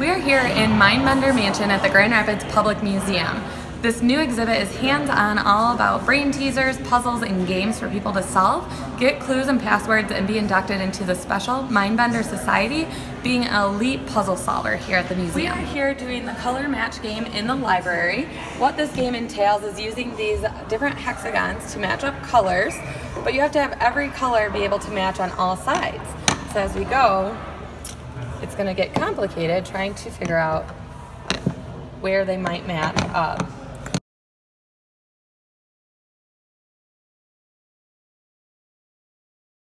We are here in Mindbender Mansion at the Grand Rapids Public Museum. This new exhibit is hands-on all about brain teasers, puzzles, and games for people to solve, get clues and passwords, and be inducted into the special Mindbender Society, being an elite puzzle solver here at the museum. We are here doing the color match game in the library. What this game entails is using these different hexagons to match up colors, but you have to have every color be able to match on all sides. So as we go, it's going to get complicated trying to figure out where they might match up.